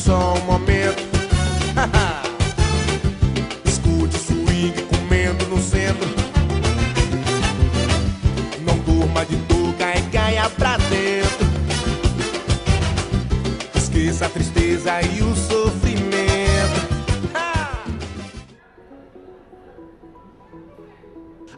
só um momento. Escute swing comendo no centro. Não durma de touca e caia pra dentro. Esqueça a tristeza e o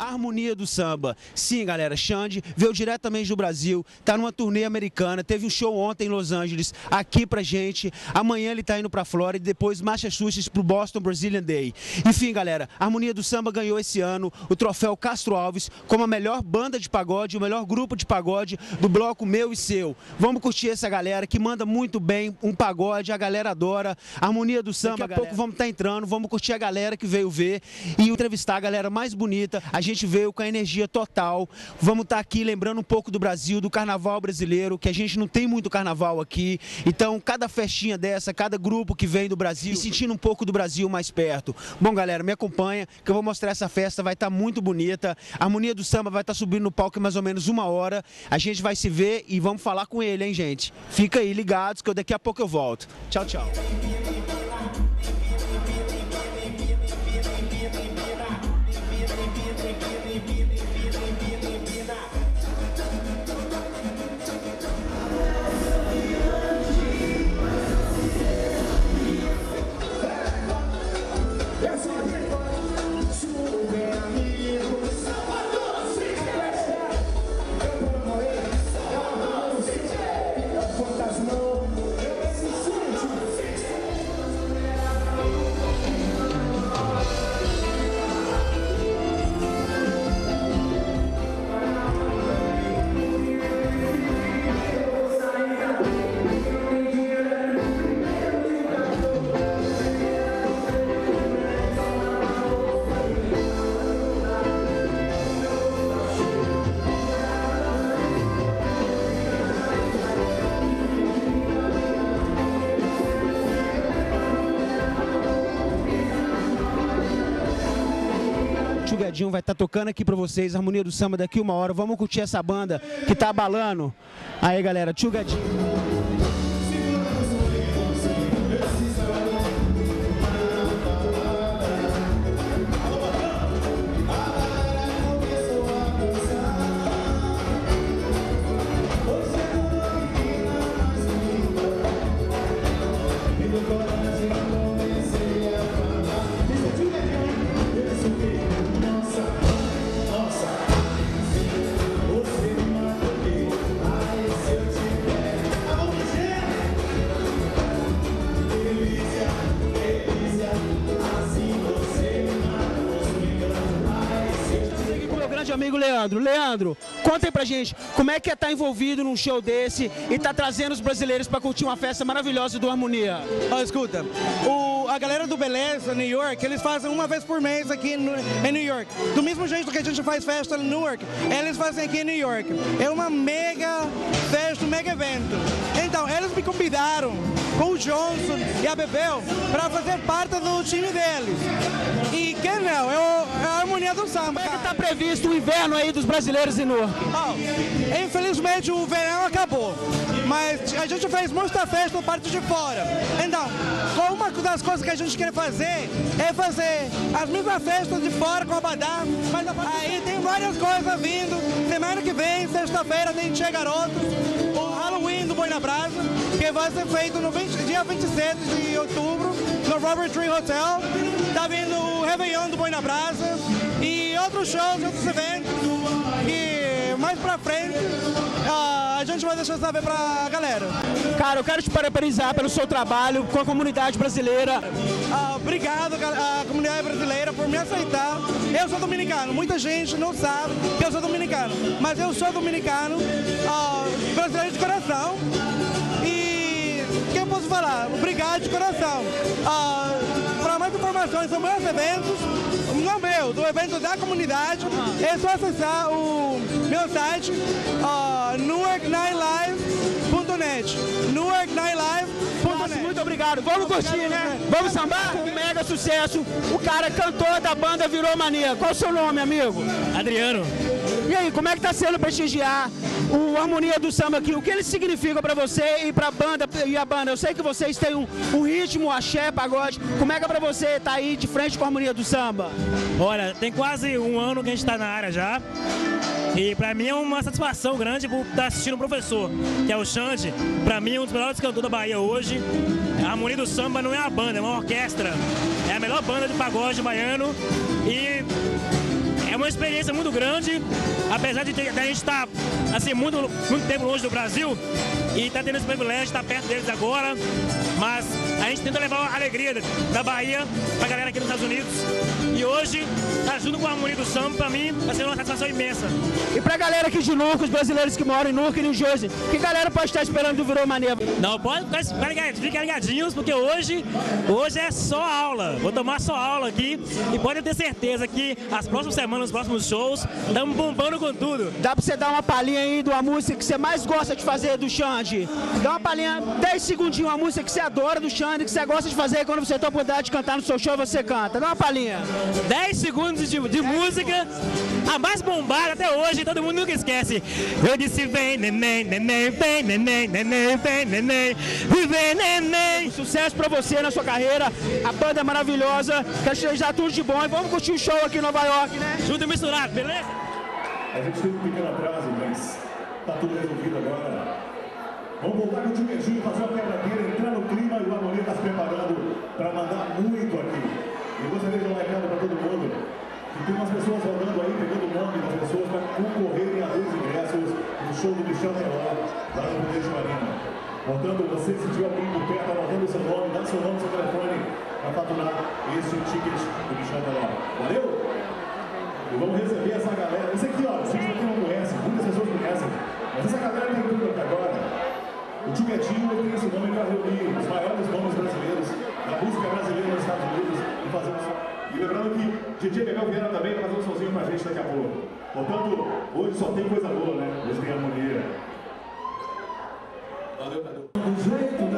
A harmonia do samba. Sim, galera, Xande veio diretamente do Brasil, tá numa turnê americana, teve um show ontem em Los Angeles, aqui pra gente. Amanhã ele tá indo pra Flórida e depois Massachusetts pro Boston Brazilian Day. Enfim, galera, a harmonia do samba ganhou esse ano o troféu Castro Alves como a melhor banda de pagode, o melhor grupo de pagode do bloco meu e seu. Vamos curtir essa galera que manda muito bem um pagode, a galera adora. A harmonia do samba, daqui a pouco vamos estar tá entrando, vamos curtir a galera que veio ver e entrevistar a galera mais bonita. A gente veio com a energia total. Vamos estar tá aqui lembrando um pouco do Brasil, do carnaval brasileiro, que a gente não tem muito carnaval aqui. Então, cada festinha dessa, cada grupo que vem do Brasil, sentindo um pouco do Brasil mais perto. Bom, galera, me acompanha, que eu vou mostrar essa festa, vai estar tá muito bonita. A harmonia do samba vai estar tá subindo no palco em mais ou menos uma hora. A gente vai se ver e vamos falar com ele, hein, gente? Fica aí ligados que daqui a pouco eu volto. Tchau, tchau. Gadinho vai estar tá tocando aqui para vocês, Harmonia do Samba daqui uma hora. Vamos curtir essa banda que tá abalando. Aí, galera, Tio Gadinho. Amigo Leandro. Leandro, conta aí pra gente, como é que é estar tá envolvido num show desse e tá trazendo os brasileiros para curtir uma festa maravilhosa do Harmonia? Oh, escuta, o, a galera do Beleza, New York, eles fazem uma vez por mês aqui no, em New York. Do mesmo jeito que a gente faz festa em Newark, eles fazem aqui em New York. É uma mega festa, um mega evento. Então, eles me convidaram com o Johnson e a Bebel para fazer parte do time deles. Como é que está previsto o inverno aí dos brasileiros em Newark? Oh, infelizmente o verão acabou, mas a gente fez muita festa na parte de fora. Então, uma das coisas que a gente quer fazer é fazer as mesmas festas de fora com a Badá, mas aí tem várias coisas vindo. Semana que vem, sexta-feira, tem Tia Garoto, o Halloween do Boi na Brasa, que vai ser feito no 20, dia 27 de outubro, no Robert Tree Hotel. Tá vindo o Réveillon do Boi na Brasa e outros shows, outros eventos que mais pra frente a gente vai deixar saber pra galera. Cara, eu quero te parabenizar pelo seu trabalho com a comunidade brasileira. Uh, obrigado a comunidade brasileira por me aceitar. Eu sou dominicano, muita gente não sabe que eu sou dominicano, mas eu sou dominicano, uh, brasileiro de coração. E o que eu posso falar? Obrigado de coração. Para mais informações sobre meus eventos, não meu, do evento da comunidade, é só acessar o meu site, uh, newark9live.net Newark.net. Newarknightlive.net. Muito obrigado. Vamos curtir, né? Vamos sambar? Um mega sucesso. O cara cantor da banda virou mania. Qual o seu nome, amigo? Adriano. E aí, como é que tá sendo prestigiar o Harmonia do Samba aqui? O que ele significa para você e pra banda e a banda? Eu sei que vocês têm um, um ritmo, axé, pagode. Como é que é pra você estar tá aí de frente com a Harmonia do Samba? Olha, tem quase um ano que a gente tá na área já. E para mim é uma satisfação grande estar assistindo o professor, que é o Xande. Para mim é um dos melhores cantores da Bahia hoje. A Harmonia do Samba não é uma banda, é uma orquestra. É a melhor banda de pagode baiano. E uma experiência muito grande, apesar de, ter, de a gente estar tá, assim, muito, muito tempo longe do Brasil e tá tendo esse privilégio de estar perto deles agora. Mas a gente tenta levar a alegria da Bahia para a galera aqui nos Estados Unidos. E hoje, tá junto com a harmonia do samba, para mim, vai ser uma satisfação imensa. E para a galera aqui de Newark, os brasileiros que moram em Newark e New Jersey, que galera pode estar esperando do Virou Mania? Não, pode ficar ligadinhos, porque hoje, hoje é só aula. Vou tomar só aula aqui e podem ter certeza que as próximas semanas, os próximos shows, estamos bombando com tudo. Dá para você dar uma palhinha aí de uma música que você mais gosta de fazer do Xande? Dá uma palhinha, 10 segundinhos, uma música que você adora do Xande, que você gosta de fazer quando você tem a oportunidade de cantar no seu show, você canta. Dá uma palhinha. 10 segundos de, de música, a mais bombada até hoje, todo mundo nunca esquece. Eu disse vem, neném, neném, vem, neném, neném, vem, neném, vem, neném. Sucesso pra você na sua carreira, a banda é maravilhosa, quero te desejar tudo de bom e vamos curtir o show aqui em Nova York, né? Junto e misturado, beleza? A gente teve um pequeno atraso, mas tá tudo resolvido agora. Vamos voltar com o time fazer uma quebradeira, entrar no clima e o Harmonia está se preparando para mandar muito aqui. Eu gostaria de dar um recado para todo mundo que tem umas pessoas rodando aí, pegando o nome das pessoas para concorrerem a dois ingressos no show do Michel Teló, lá no Poder de Marina. Portanto, você que estiver alguém por perto, anotando seu nome, dá seu nome, seu telefone para faturar este ticket do Michel Teló. Valeu? E vamos receber essa galera. Esse aqui, ó, vocês não conhecem, muitas pessoas conhecem, mas essa galera tem tudo aqui agora. O Tibetino tem esse nome para reunir os maiores nomes brasileiros da música brasileira nos Estados Unidos e fazer um som. E lembrando que DJ Bebel Vieira também vai fazer um somzinho pra gente daqui a pouco. Portanto, hoje só tem coisa boa, né? Hoje tem harmonia. Valeu, Cadu. O jeito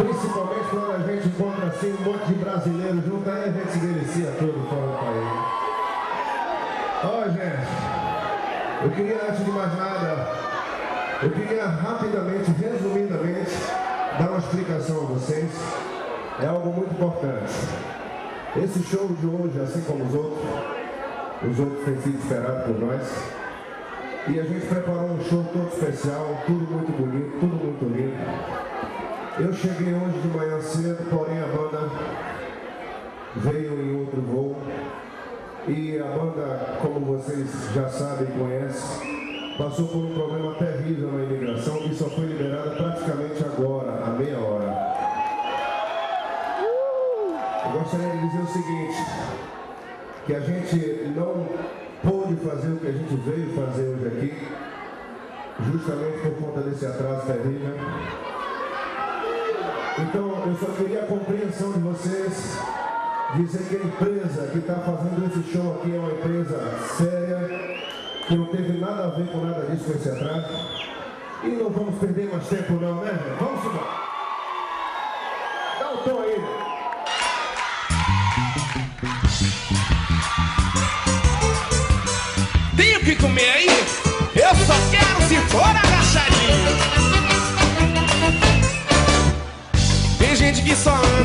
Principalmente quando a gente encontra assim um monte de brasileiros junto, aí a gente se delicia todo fora do país. Ó, gente, eu queria, antes de mais nada, eu queria rapidamente, resumidamente, dar uma explicação a vocês. É algo muito importante. Esse show de hoje, assim como os outros, os outros têm sido esperados por nós. E a gente preparou um show todo especial, tudo muito bonito, tudo muito lindo. Eu cheguei hoje de manhã cedo, porém a banda veio em outro voo. E a banda, como vocês já sabem e conhecem, passou por um problema terrível na imigração e só foi liberada praticamente agora, há meia hora. Eu gostaria de dizer o seguinte, que a gente não pôde fazer o que a gente veio fazer hoje aqui, justamente por conta desse atraso terrível. Então, eu só queria a compreensão de vocês, dizer que a empresa que está fazendo esse show aqui é uma empresa séria, que não teve nada a ver com nada disso com esse atraso. E não vamos perder mais tempo não, né? Vamos embora. Dá o tom aí. Tem o que comer aí? Eu só quero se for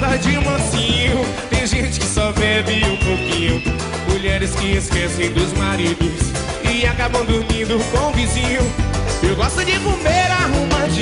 que só anda de mansinho, tem gente que só bebe um pouquinho. Mulheres que esquecem dos maridos e acabam dormindo com o vizinho. Eu gosto de comer arrumadinho.